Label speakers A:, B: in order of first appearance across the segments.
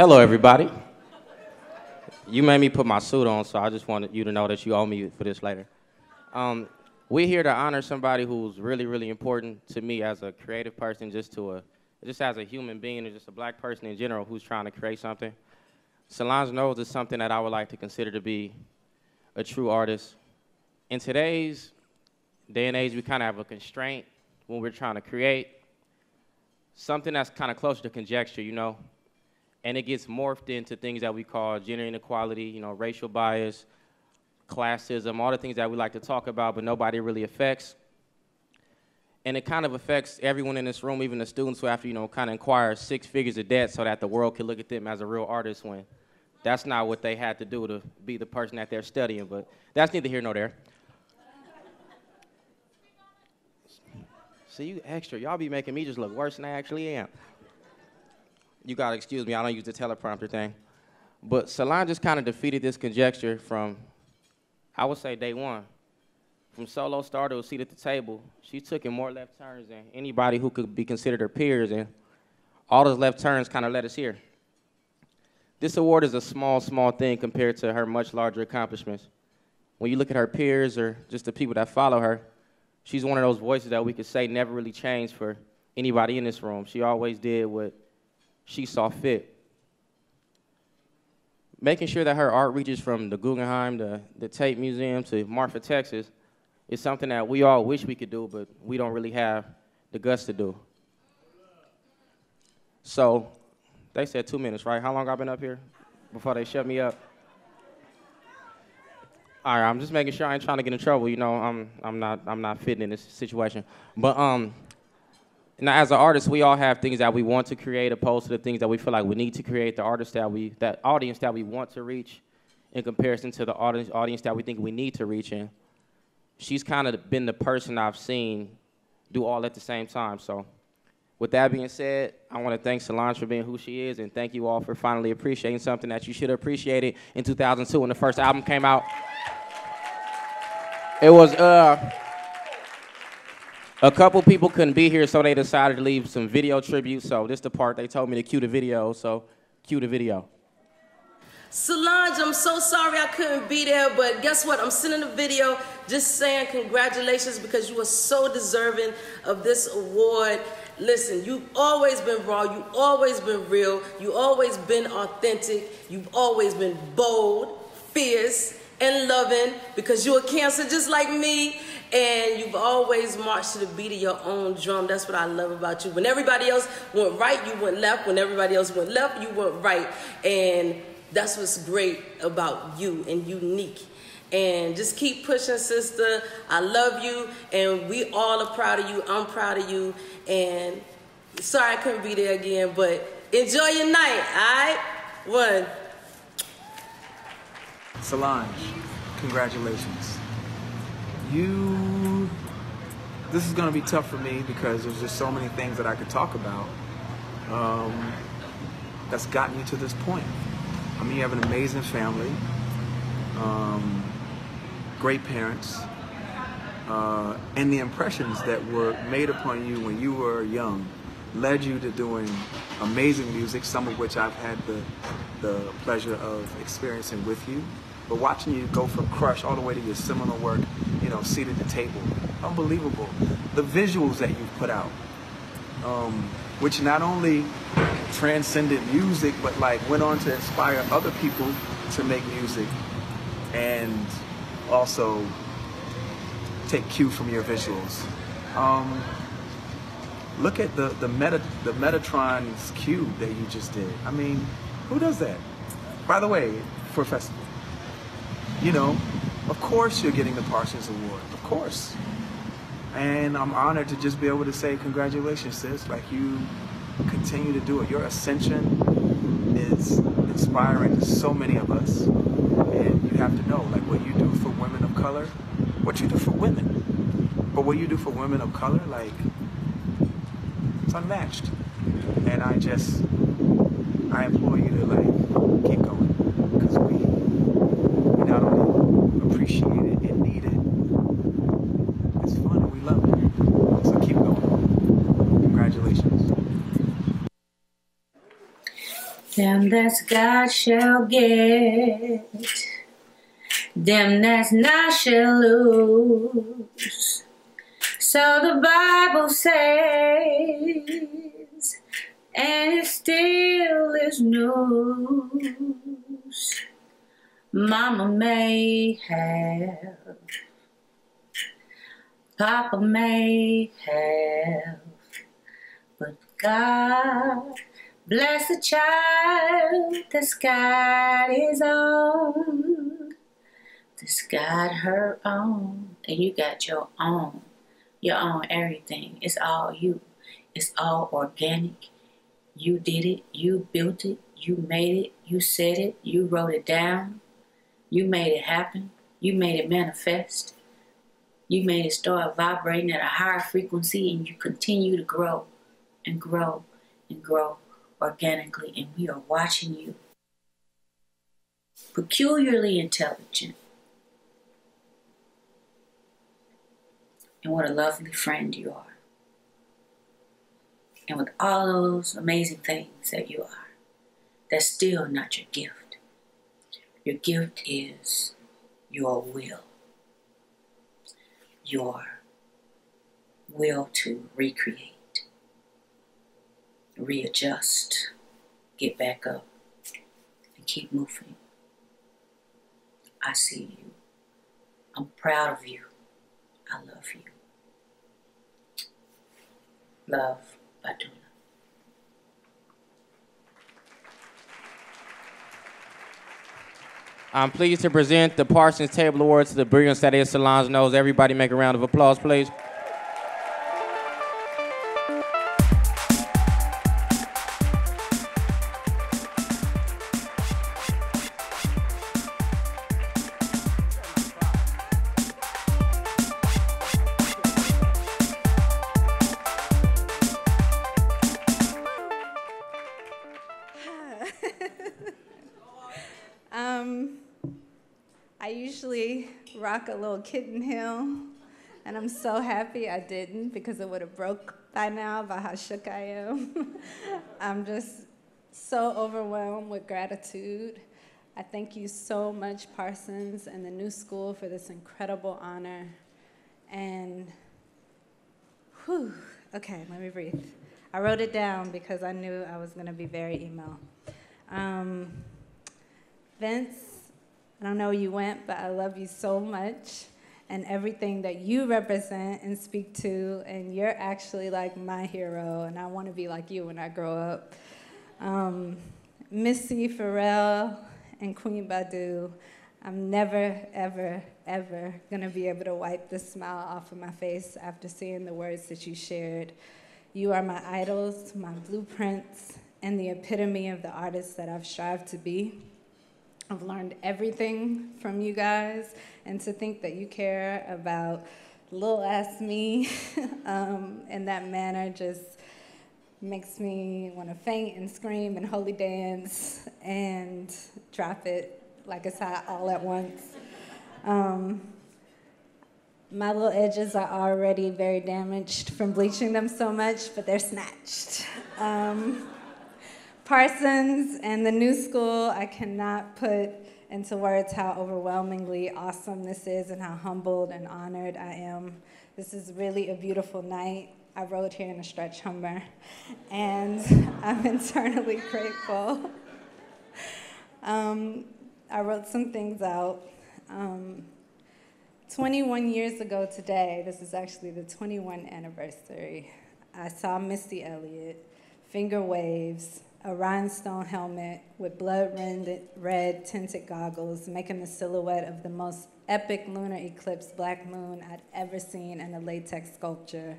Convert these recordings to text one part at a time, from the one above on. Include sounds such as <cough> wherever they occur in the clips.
A: Hello, everybody. You made me put my suit on, so I just wanted you to know that you owe me for this later. Um, we're here to honor somebody who's really, really important to me as a creative person, just to a, just as a human being, and just a black person in general who's trying to create something. Solange Knowles is something that I would like to consider to be a true artist. In today's day and age, we kind of have a constraint when we're trying to create something that's kind of closer to conjecture, you know, and it gets morphed into things that we call gender inequality, you know, racial bias, classism, all the things that we like to talk about, but nobody really affects. And it kind of affects everyone in this room, even the students who have to, you know, kind of acquire six figures of debt so that the world can look at them as a real artist when that's not what they had to do to be the person that they're studying. But that's neither here nor there. <laughs> See, you extra. Y'all be making me just look worse than I actually am you gotta excuse me, I don't use the teleprompter thing. But Solange just kind of defeated this conjecture from, I would say, day one. From solo star to a seat at the table, she took in more left turns than anybody who could be considered her peers, and all those left turns kind of led us here. This award is a small, small thing compared to her much larger accomplishments. When you look at her peers or just the people that follow her, she's one of those voices that we could say never really changed for anybody in this room. She always did what she saw fit. Making sure that her art reaches from the Guggenheim, the, the Tate Museum to Marfa, Texas, is something that we all wish we could do, but we don't really have the guts to do. So, they said two minutes, right? How long I've been up here before they shut me up? All right, I'm just making sure I ain't trying to get in trouble. You know, I'm I'm not I'm not fitting in this situation. But um, now, as an artist, we all have things that we want to create, opposed to the things that we feel like we need to create. The artist that we, that audience that we want to reach, in comparison to the audience, audience that we think we need to reach. And she's kind of been the person I've seen do all at the same time. So, with that being said, I want to thank Solange for being who she is, and thank you all for finally appreciating something that you should have appreciated in 2002 when the first album came out. It was uh a couple people couldn't be here, so they decided to leave some video tribute. So this is the part they told me to cue the video. So cue the video.
B: Solange, I'm so sorry I couldn't be there, but guess what? I'm sending a video just saying congratulations because you are so deserving of this award. Listen, you've always been raw, you've always been real, you've always been authentic, you've always been bold, fierce, and loving because you're a cancer just like me. And you've always marched to the beat of your own drum. That's what I love about you. When everybody else went right, you went left. When everybody else went left, you went right. And that's what's great about you and unique. And just keep pushing, sister. I love you. And we all are proud of you. I'm proud of you. And sorry I couldn't be there again, but enjoy your night, all right? One.
C: Solange, congratulations you this is going to be tough for me because there's just so many things that I could talk about um, that's gotten you to this point. I mean, you have an amazing family, um, great parents, uh, and the impressions that were made upon you when you were young led you to doing amazing music, some of which I've had the, the pleasure of experiencing with you. But watching you go from Crush all the way to your seminal work, you know, seat at the table, unbelievable. The visuals that you've put out, um, which not only transcended music, but like went on to inspire other people to make music and also take cue from your visuals. Um, look at the the meta the Metatron's cube that you just did. I mean, who does that? By the way, for festival you know, of course you're getting the Parsons Award. Of course. And I'm honored to just be able to say congratulations, sis. Like you continue to do it. Your ascension is inspiring to so many of us. And you have to know, like what you do for women of color, what you do for women. But what you do for women of color, like it's unmatched. And I just I implore you to like keep going. Because we not only appreciate it and need it, it's fun and we love it. So keep going. Congratulations.
D: Them that's God shall get, them that's not shall lose. So the Bible says, and it still is news. Mama may have, Papa may have, but God Bless the child that's got his own, that's got her own, and you got your own, your own everything. It's all you. It's all organic. You did it. You built it. You made it. You said it. You wrote it down. You made it happen. You made it manifest. You made it start vibrating at a higher frequency, and you continue to grow and grow and grow organically, and we are watching you. Peculiarly intelligent. And what a lovely friend you are. And with all those amazing things that you are, that's still not your gift. Your gift is your will. Your will to recreate readjust, get back up, and keep moving. I see you. I'm proud of you. I love you. Love, Baduna.
A: I'm pleased to present the Parsons Table Awards to the brilliance that is Solange. Knowles. Everybody make a round of applause, please.
E: Rock a little kitten heel. And I'm so happy I didn't because it would have broke by now by how shook I am. <laughs> I'm just so overwhelmed with gratitude. I thank you so much, Parsons and the New School, for this incredible honor. And, whew, okay, let me breathe. I wrote it down because I knew I was going to be very emo. Um, Vince, I don't know where you went, but I love you so much and everything that you represent and speak to. And you're actually like my hero, and I want to be like you when I grow up. Um, Missy Pharrell and Queen Badu, I'm never, ever, ever going to be able to wipe the smile off of my face after seeing the words that you shared. You are my idols, my blueprints, and the epitome of the artist that I've strived to be. I've learned everything from you guys, and to think that you care about little ass me <laughs> um, in that manner just makes me want to faint and scream and holy dance and drop it like it's hot all at once. Um, my little edges are already very damaged from bleaching them so much, but they're snatched. Um, Parsons and the new school, I cannot put into words how overwhelmingly awesome this is and how humbled and honored I am. This is really a beautiful night. I rode here in a stretch Hummer, and <laughs> I'm internally grateful. Um, I wrote some things out. Um, 21 years ago today, this is actually the 21 anniversary, I saw Missy Elliott, Finger Waves, a rhinestone helmet with blood red tinted goggles, making the silhouette of the most epic lunar eclipse black moon I'd ever seen in a latex sculpture.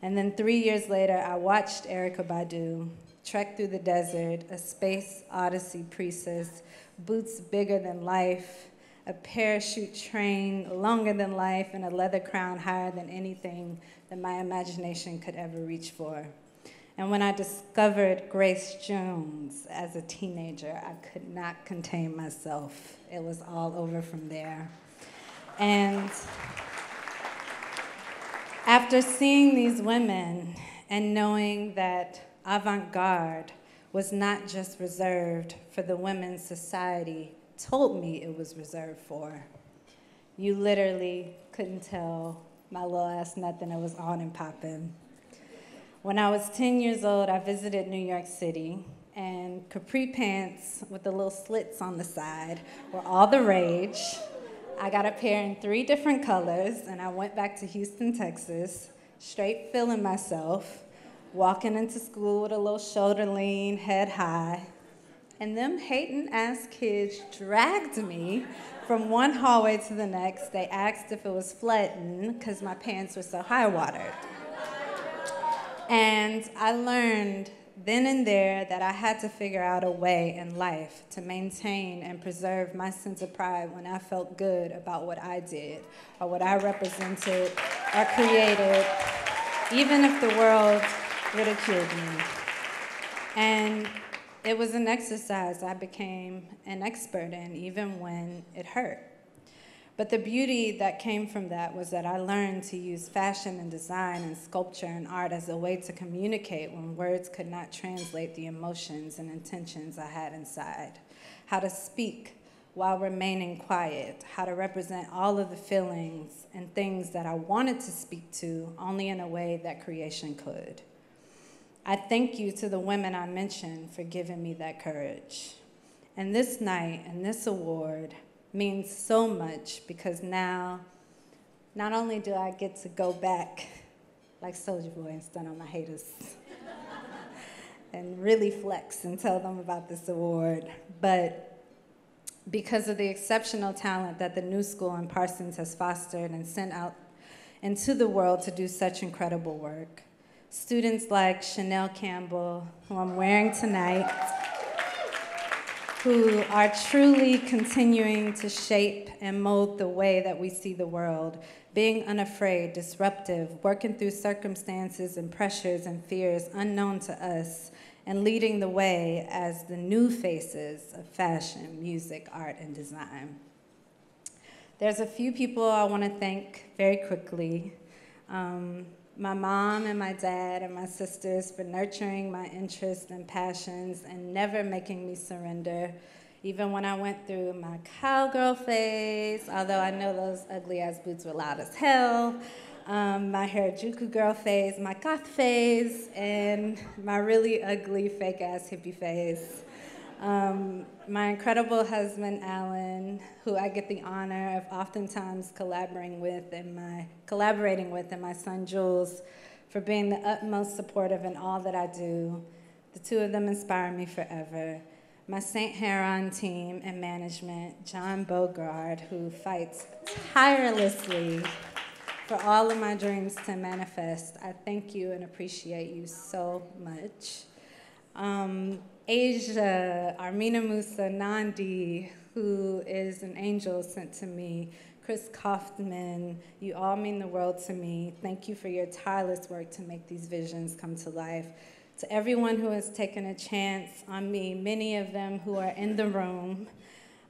E: And then three years later, I watched Erykah Badu trek through the desert, a space odyssey priestess, boots bigger than life, a parachute train longer than life, and a leather crown higher than anything that my imagination could ever reach for. And when I discovered Grace Jones as a teenager, I could not contain myself. It was all over from there. And after seeing these women and knowing that avant garde was not just reserved for the women society told me it was reserved for. You literally couldn't tell my little ass nothing that was on and popping. When I was 10 years old, I visited New York City, and capri pants with the little slits on the side were all the rage. I got a pair in three different colors, and I went back to Houston, Texas, straight feeling myself, walking into school with a little shoulder lean, head high. And them hating ass kids dragged me from one hallway to the next. They asked if it was flooding because my pants were so high watered. And I learned then and there that I had to figure out a way in life to maintain and preserve my sense of pride when I felt good about what I did or what I represented or created, even if the world ridiculed me. And it was an exercise I became an expert in, even when it hurt. But the beauty that came from that was that I learned to use fashion and design and sculpture and art as a way to communicate when words could not translate the emotions and intentions I had inside. How to speak while remaining quiet, how to represent all of the feelings and things that I wanted to speak to only in a way that creation could. I thank you to the women I mentioned for giving me that courage. And this night and this award, means so much because now, not only do I get to go back like Soldier Boy and stun on my haters <laughs> and really flex and tell them about this award, but because of the exceptional talent that the New School in Parsons has fostered and sent out into the world to do such incredible work. Students like Chanel Campbell, who I'm wearing tonight, who are truly continuing to shape and mold the way that we see the world, being unafraid, disruptive, working through circumstances and pressures and fears unknown to us, and leading the way as the new faces of fashion, music, art, and design. There's a few people I want to thank very quickly. Um, my mom and my dad and my sisters for nurturing my interests and passions and never making me surrender. Even when I went through my cowgirl phase, although I know those ugly ass boots were loud as hell, um, my Harajuku girl phase, my goth phase, and my really ugly fake ass hippie phase. Um, my incredible husband, Alan, who I get the honor of oftentimes collaborating with, and my collaborating with, and my son Jules, for being the utmost supportive in all that I do. The two of them inspire me forever. My St. Heron team and management, John Bogard, who fights tirelessly for all of my dreams to manifest. I thank you and appreciate you so much. Um, Asia, Armina Musa, Nandi, who is an angel sent to me, Chris Kaufman, you all mean the world to me. Thank you for your tireless work to make these visions come to life. To everyone who has taken a chance on me, many of them who are in the room,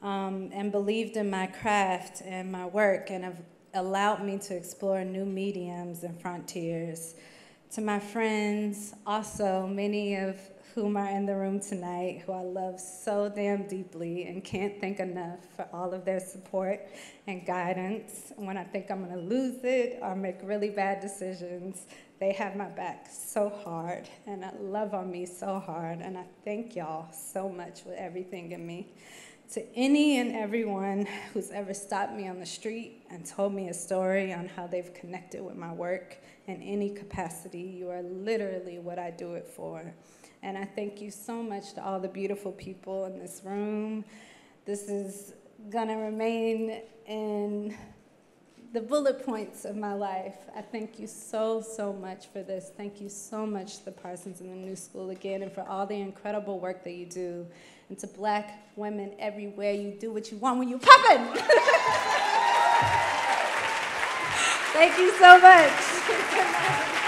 E: um, and believed in my craft and my work and have allowed me to explore new mediums and frontiers. To my friends, also, many of whom are in the room tonight, who I love so damn deeply and can't thank enough for all of their support and guidance. When I think I'm gonna lose it or make really bad decisions, they have my back so hard and love on me so hard. And I thank y'all so much with everything in me. To any and everyone who's ever stopped me on the street and told me a story on how they've connected with my work in any capacity, you are literally what I do it for. And I thank you so much to all the beautiful people in this room. This is going to remain in the bullet points of my life. I thank you so, so much for this. Thank you so much to the Parsons and the New School again, and for all the incredible work that you do. And to black women everywhere, you do what you want when you poppin'. <laughs> thank you so much. <laughs>